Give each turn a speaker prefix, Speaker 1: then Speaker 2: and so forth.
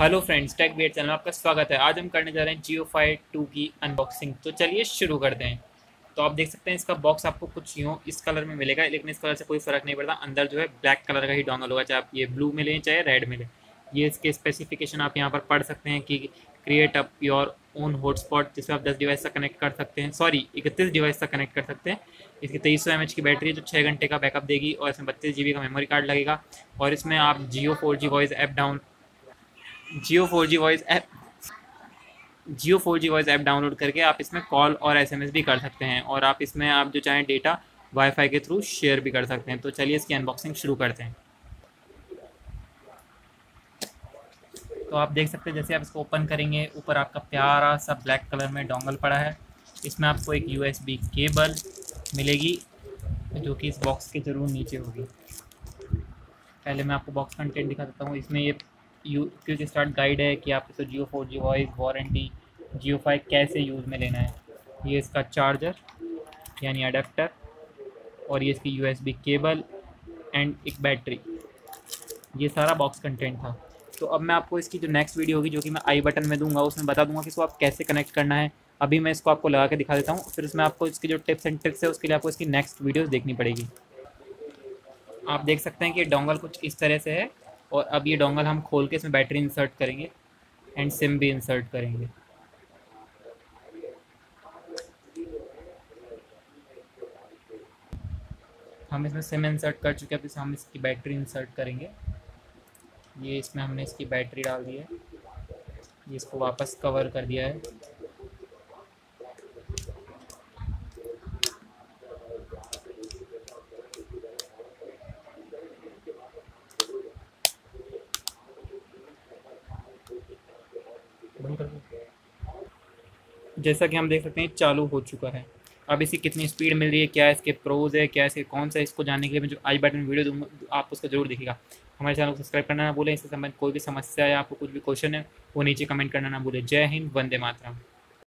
Speaker 1: Hello friends tech wet channel में आपका स्वागत है। आज हम करने जा रहे हैं जियो फाइव टू की अनबॉक्सिंग तो चलिए शुरू करते हैं। तो आप देख सकते हैं इसका बॉक्स आपको कुछ यूँ इस कलर में मिलेगा, लेकिन इस कलर से कोई फ़र्क नहीं पड़ता। अंदर जो है ब्लैक कलर का ही डोंगल होगा, चाहे आप ये ब्लू में लें, चाहे रेड मिले ये इसके स्पेसिफिकेशन आप यहाँ पर पढ़ सकते हैं कि create up your own hotspot जिसमें आप दस डिवाइस तक कनेक्ट कर सकते हैं। सॉरी इकतीस डिवाइस तक कनेक्ट कर सकते हैं। इसकी तेईस सौ की बैटरी है, जो छः घंटे का बैकअप देगी, और इसमें बत्तीस जी का मेमोरी कार्ड लगेगा। और इसमें आप Jio four G voice app down Jio four G voice app, Jio four G voice app download करके आप इसमें कॉल और एसएमएस भी कर सकते हैं और आप इसमें आप जो चाहें डेटा वाईफाई के थ्रू शेयर भी कर सकते हैं। तो चलिए इसकी अनबॉक्सिंग शुरू करते हैं। तो आप देख सकते हैं, जैसे आप इसको ओपन करेंगे, ऊपर आपका प्यारा सा ब्लैक कलर में डोंगल पड़ा है। इसमें आपको एक यू केबल मिलेगी, जो कि इस बॉक्स के ज़रूर नीचे होगी। पहले मैं आपको बॉक्स कंटेंट दिखा देता हूँ। इसमें ये यू क्विक स्टार्ट गाइड है कि आप इसे Jio four G voice warranty Jio five कैसे यूज़ में लेना है। ये इसका चार्जर यानी अडेप्टर और ये इसकी यूएसबी केबल एंड एक बैटरी ये सारा बॉक्स कंटेंट था। तो अब मैं आपको इसकी जो नेक्स्ट वीडियो होगी, जो कि मैं आई बटन में दूँगा, उसमें बता दूँगा कि इसको आप कैसे कनेक्ट करना है। अभी मैं इसको आपको लगा के दिखा देता हूँ। फिर उसमें आपको इसकी जो टिप्स एंड ट्रिक्स है, उसके लिए आपको इसकी नेक्स्ट वीडियो देखनी पड़ेगी। आप देख सकते हैं कि डोंगल कुछ इस तरह से है। और अब ये डोंगल हम खोल के इसमें बैटरी इंसर्ट करेंगे एंड सिम भी इंसर्ट करेंगे। हम इसमें सिम इंसर्ट कर चुके हैं, अब हम इसकी बैटरी इंसर्ट करेंगे। ये इसमें हमने इसकी बैटरी डाल दी है। ये इसको वापस कवर कर दिया है। जैसा कि हम देख सकते हैं, चालू हो चुका है। अब इसकी कितनी स्पीड मिल रही है, क्या इसके प्रोज है, क्या इसके कौन सा इसको जानने के लिए मैं जो आई बटन वीडियो दूँगा आप उसका ज़रूर देखिएगा। हमारे चैनल को सब्सक्राइब करना ना भूलें, इससे संबंधित कोई भी समस्या या आपको कुछ भी क्वेश्चन है, वो नीचे कमेंट करना ना भूलें। जय हिंद, वंदे मातरम।